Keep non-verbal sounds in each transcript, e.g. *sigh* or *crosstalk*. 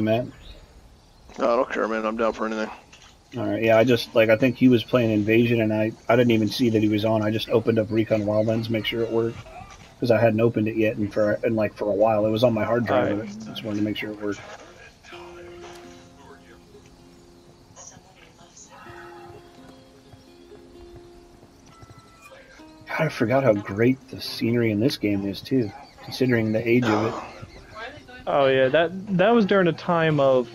Matt? No, I don't care, man. I'm down for anything. All right, yeah, I just like I think he was playing Invasion, and I I didn't even see that he was on. I just opened up Recon Wildlands, make sure it worked, because I hadn't opened it yet, and for and like for a while it was on my hard drive. Right. I just wanted to make sure it worked. God, I forgot how great the scenery in this game is too, considering the age of it. *sighs* *sighs* Oh yeah, that that was during a time of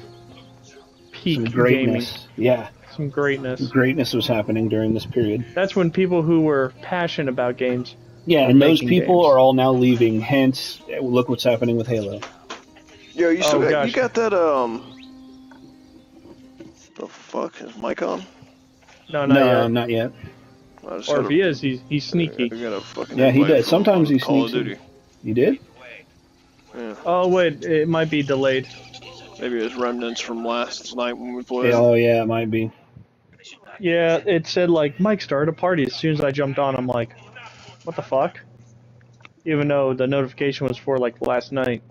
peak Some gaming, greatness, yeah, some greatness. greatness was happening during this period. That's when people who were passionate about games. Yeah, Or and those people games. are all now leaving. Hence, look what's happening with Halo. Yo, you still Oh, got, gosh. you got that um. The fuck is Mike on? No, not no, yet. not yet. I just Or if he is, he's he's I sneaky. got a fucking Yeah, he invite does. Sometimes he Call of sneaks in. Duty. You did? Yeah, Oh wait, it might be delayed. maybe it's remnants from last night when we played. Yeah, oh yeah, it might be. Yeah, it said like Mike started a party. As soon as I jumped on, I'm like, what the fuck? Even though the notification was for like last night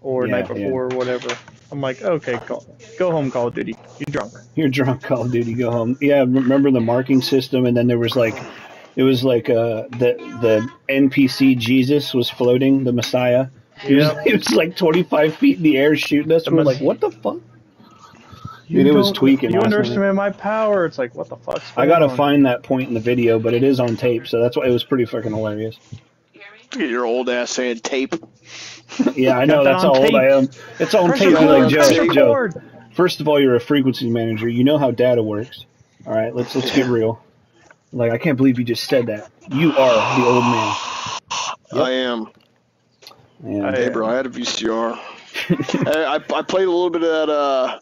or Yeah, night before or whatever. I'm like, okay, go, go home, Call of Duty. You're drunk? You're drunk. Call of Duty. Go home. Yeah, remember the marking system, and then there was like, it was like uh the the NPC Jesus was floating, the Messiah. He was, he was like 25 feet in the air shooting us. The We're Mess- like, what the fuck? Dude, it was tweaking You last underestimate my power. It's like, what the fuck? I gotta find that point in the video, but it is on tape, so that's why it was pretty fucking hilarious. Look at your old ass saying tape. *laughs* Yeah, I know that's on how old tape. I am. It's on Pressure tape. You're like cord, Joe. Joe. cord. First of all, you're a frequency manager. You know how data works. All right, let's let's get real. Like I can't believe you just said that. You are the old man. Yep. I am. And, I- Hey, bro, I had a VCR. I, *laughs* I, I played a little bit of that, uh.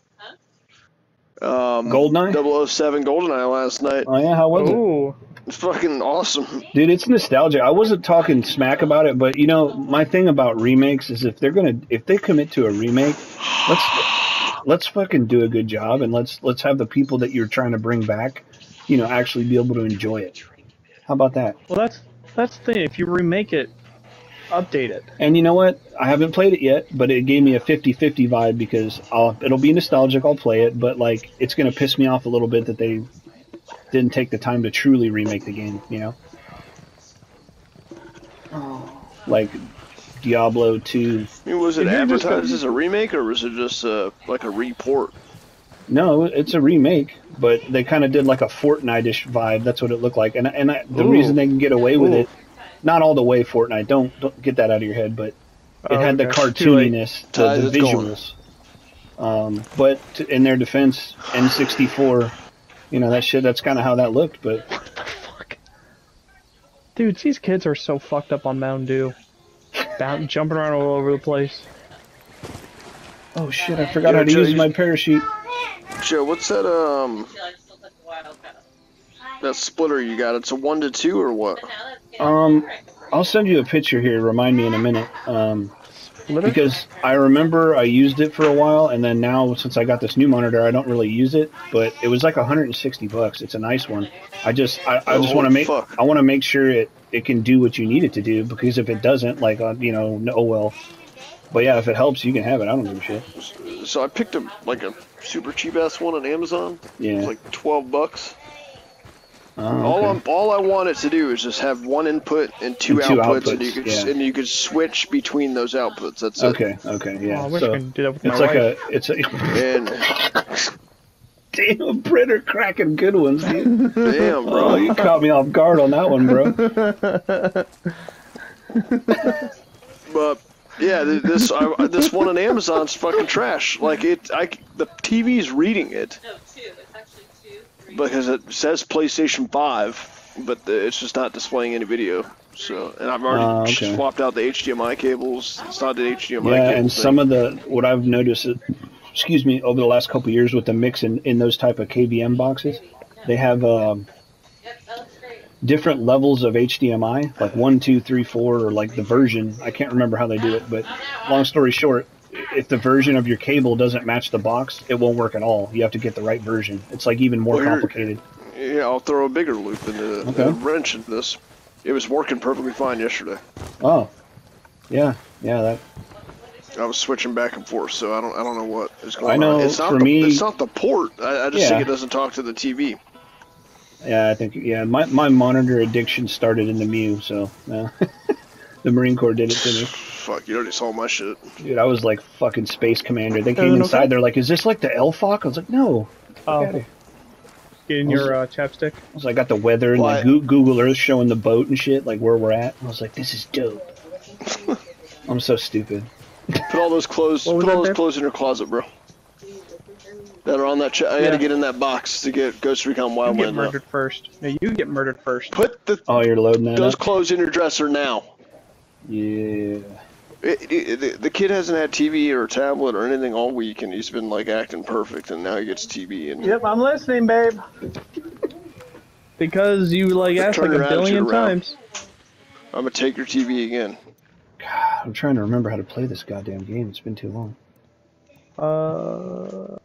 Um, Goldeneye? 007 Goldeneye last night. oh yeah, how was it, Ooh, It's fucking awesome. dude? It's nostalgia. I wasn't talking smack about it, but you know, my thing about remakes is if they're gonna if they commit to a remake, let's let's fucking do a good job and let's let's have the people that you're trying to bring back, you know, actually be able to enjoy it. How about that? well that's that's the thing. If you remake it, update it. And you know what? I haven't played it yet, but it gave me a 50-50 vibe because I'll, it'll be nostalgic. I'll play it, but like it's gonna piss me off a little bit that they didn't take the time to truly remake the game. You know, like Diablo 2. I mean, was it If advertised as a remake or was it just uh, like a report? No, it's a remake, but they kind of did like a Fortnite-ish vibe. That's what it looked like, and and I, the Ooh. reason they can get away with Ooh. it, not all the way Fortnite. Don't don't get that out of your head, but it Oh, had the okay. Too cartooniness, the, Ties the visuals. Um, but to, in their defense, N64, you know that shit. That's kind of how that looked. But What the fuck? Dude, these kids are so fucked up on Mountain Dew. Bound, jumping around all over the place. oh shit, I forgot Yeah, how to Joe, use you- my parachute. Joe, what's that um that splitter you got? It's a one to two or what? Um, I'll send you a picture here. Remind me in a minute. Um, Splitter? because I remember I used it for a while, and then now since I got this new monitor, I don't really use it. But it was like 160 bucks. It's a nice one. I just I, I Oh, just want to make fuck. I want to make sure it it can do what you need it to do. Because if it doesn't, like uh, you know, no, oh well. But yeah, if it helps, you can have it. I don't give a shit. So I picked a like a super cheap ass one on Amazon. It Yeah. was like twelve bucks. Oh, All. I'm, all I want it to do is just have one input and two, And two outputs, and you could yeah. and you could switch between those outputs. That's it. Okay. Okay. Yeah. Oh, I wish so I could do that with it's my like wife. a it's a *laughs* And damn printer cracking good ones, dude. damn, Oh, bro. you caught me off guard on that one, bro. *laughs* But yeah, this I, this one on Amazon's fucking trash. Like it, I the TV's reading it No, two. It's actually two. Three. Because it says PlayStation Five, but the, it's just not displaying any video. So, and I've already Ah, okay. swapped out the HDMI cables. It's not the HDMI Yeah, cable and thing. some of the what I've noticed, is- excuse me, over the last couple of years with the mix in, in those type of KVM boxes, they have um, Yep, that looks great. different levels of HDMI, like one, two, three, four, or like the version. I can't remember how they do it, but long story short, if the version of your cable doesn't match the box, it won't work at all. You have to get the right version. It's like even more Well, complicated. Yeah, I'll throw a bigger loop in the Okay. wrench in this. It was working perfectly fine yesterday. Oh, yeah, yeah, that I was switching back and forth, so I don't I don't know what is going I know on. It's not for the, me- it's not the port. I, I just Yeah. think it doesn't talk to the TV. Yeah, I think yeah. My my monitor addiction started in the MEU, so *laughs* the Marine Corps did it to me. Fuck, you already saw my shit. Dude, I was like fucking space commander. They came inside. okay? They're like, "Is this like the LFOC?" I was like, "No." Oh, Get it. getting your uh, chapstick. I was like, I got the weather and Why- like Goo- Google Earth showing the boat and shit, like where we're at. I was like, this is dope. *laughs* I'm so stupid. Put all those clothes. Put all those babe? clothes in your closet, bro. That are on that. Ch- I gotta get in that box to get Ghost Recon You get Wildland. up. murdered first. No, you get murdered first. Put the Oh, you're loading that those up? clothes in your dresser now. Yeah. It, it, the, the kid hasn't had TV or tablet or anything all week, and he's been like acting perfect, and now he gets TV. And Yep, I'm listening, babe. Because you like asked like a billion times. I'm gonna take your TV again. God, I'm trying to remember how to play this goddamn game. It's been too long. Uh,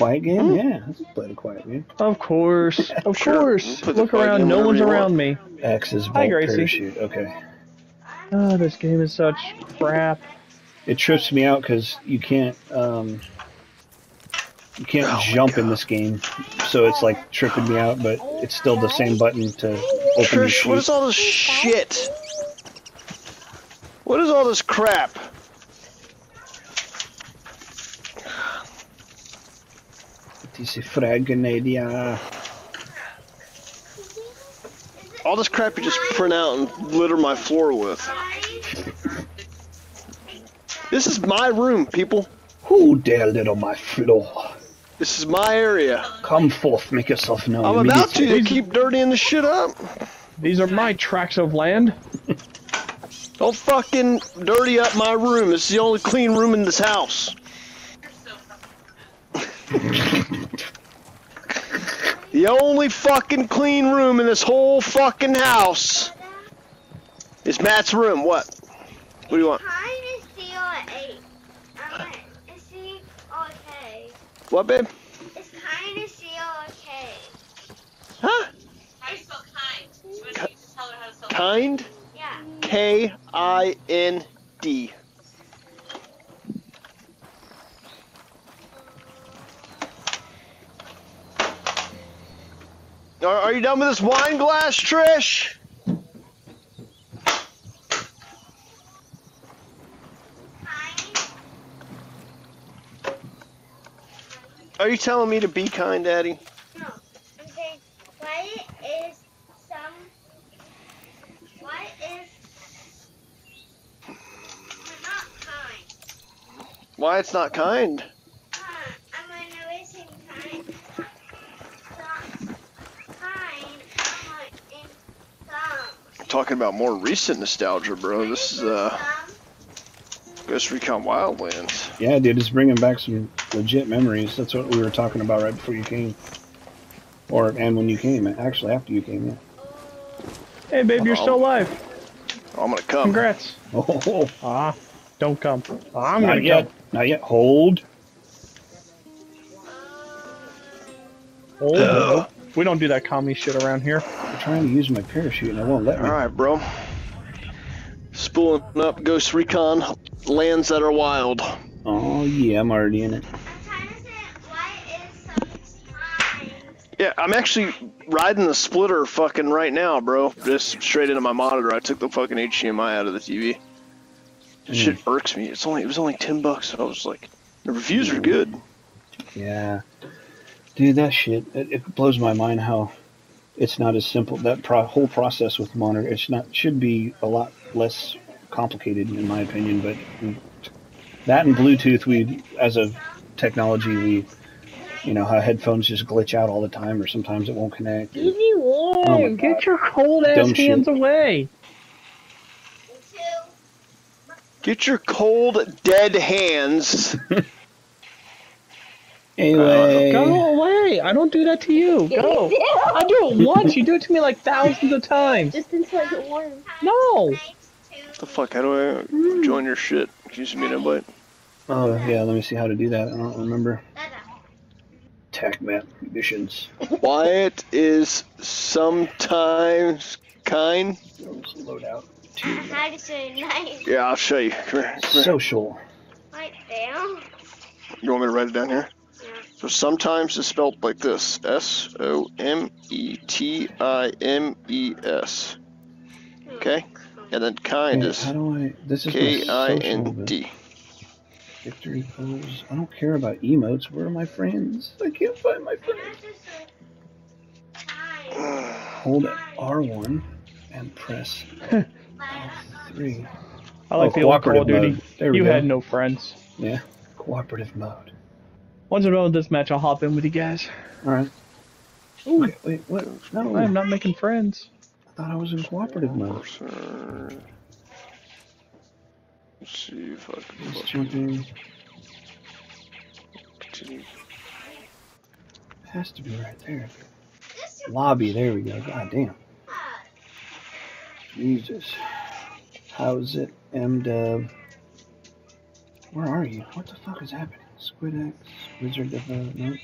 Quiet game? Hmm. Yeah, let's play the quiet game. of course, *laughs* of Sure. course. Put the Look around. No one's around me. X is Hi, vault Gracie. parachute. Okay. Oh, this game is such crap. It trips me out because you can't um, you can't Oh jump in this game, so it's like tripping me out. But it's still the same button to open the Trish, what is all this shit? What is all this crap? Diese Fraganadia. All this crap you just print out and litter my floor with. This is my room, people. Who dare little my floor? This is my area. Come forth, make yourself known. I'm about to. They keep dirtying the shit up. These are my tracts of land. Don't fucking dirty up my room. This is the only clean room in this house. *laughs* The only fucking clean room in this whole fucking house is Matt's room. What? What do you want? Kind of C-O-A. I'm a- it's C-O-K. What, babe? It's kind of C-O-K. Huh? How do you spell kind? You want to tell her how to spell Kind? Yeah. K I N D. Are, are you done with this wine glass, Trish? Are you telling me to be kind, Daddy? No. I'm saying, what is some... What is... Not kind. Why it's not kind? Huh, I'm noticing kind. Some. Kind. I'm like in some. Talking about more recent nostalgia, bro. This is uh, Some. Ghost Recon Wildlands. Yeah, dude, it's bringing back some legit memories. That's what we were talking about right before you came, or and when you came. Actually, after you came. Yeah. Hey, babe, you're still alive. Oh, I'm gonna come. Congrats. Oh, Ah, don't come. I'm not gonna yet. come. Not yet. Hold. Oh, we don't do that commie shit around here. I'm trying to use my parachute and it won't let me. All right, bro. Spooling up Ghost Recon lands that are wild. Oh yeah, I'm already in it. I'm trying to say, what is some kind? Yeah, I'm actually riding the splitter fucking right now, bro. Just straight into my monitor. I took the fucking HDMI out of the TV. That shit hmm. irks me. It's only it was only ten bucks. I was like, the reviews are good. Yeah, dude, that shit. It, it blows my mind how it's not as simple. That pro- whole process with monitor, it's not should be a lot less complicated in my opinion. But that and Bluetooth, we as a technology, we you know how headphones just glitch out all the time, or sometimes it won't connect. Easy Oh my warm. Get your cold ass Dumb shit. hands away. Get your cold, dead hands. *laughs* Anyway, Go away. I don't do that to you. *laughs* Go. I do it once. You do it to me like thousands of times. Just until I get warm. No. the fuck? How do I join your shit? Can you send me an invite? oh yeah, let me see how to do that. I don't remember. Dada. attack map missions. Quiet is sometimes kind. Let's load out. How to say nice? Yeah, I'll show you. Come here. Come here. Social. Right there. You want me to write it down here? Yeah. So sometimes it's spelled like this S O M E T I M E S. Okay? And then kind Wait, is how I? This is K my I social, N but D. Victory pose. I don't care about emotes. Where are my friends? I can't find my friends. Hold R1 and press F3. I like Oh, the old Call of cooperative Duty. mode. You go. had no friends. Yeah, cooperative mode. Once I'm done with this match, I'll hop in with you guys. All right. Okay, wait, what? No, I am not making friends. I thought I was in cooperative mode. Person. Let's see if I can Let's fucking jump in. continue. Has to be right there. Lobby. There we go. God damn. Jesus. How's it, MDub? Where are you? What the fuck is happening? SquidX, Wizard Development.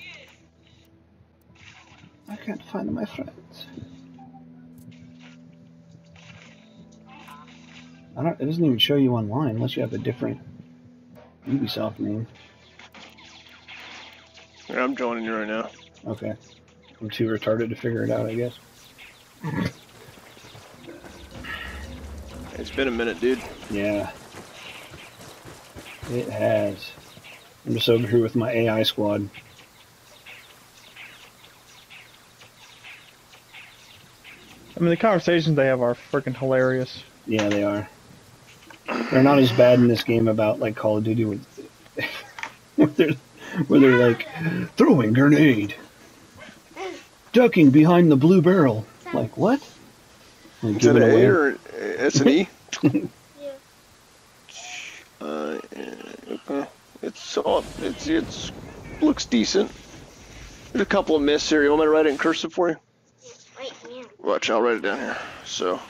I can't find my friends. I don't. It doesn't even show you online unless you have a different Ubisoft name. Yeah, I'm joining you right now. Okay. I'm too retarded to figure it out, I guess. It's been a minute, dude. Yeah. It has. I'm just over here with my AI squad. I mean, the conversations they have are freaking hilarious. Yeah, they are. They're not as bad in this game about like Call of Duty with *laughs* where they're where they're like throwing grenade, ducking behind the blue barrel. Like what? Like, Is that give an it A away. or it's an E? *laughs* Yeah. Uh, okay. It's all, it's it's looks decent. There's a couple of miss here. You want me to write it in cursive for you? Wait, yeah. Watch, I'll write it down here. So,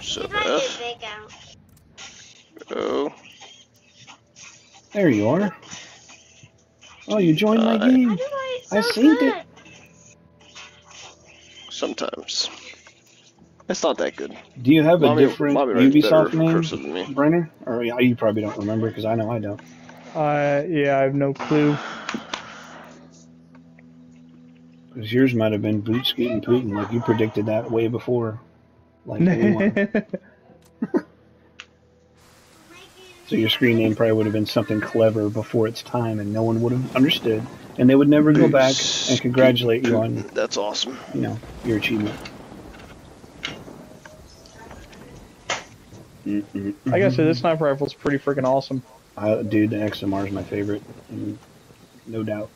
so If I did F big out. O There you are. Oh, you joined my game. How do I? I so seen it. sometimes. It's not that good. Do you have a different mommy writes Ubisoft name, cursive. Brenner? Or yeah, you probably don't remember because I know I don't. Uh, yeah, I have no clue. Because yours might have been boot scooting Putin, like you predicted that way before. Like *laughs* anyone. so your screen name probably would have been something clever before its time, and no one would have understood, and they would never go back and congratulate you on That's awesome. you know your achievement. I gotta say, this sniper rifle's pretty freaking awesome. I, dude, the XMR is my favorite, no doubt.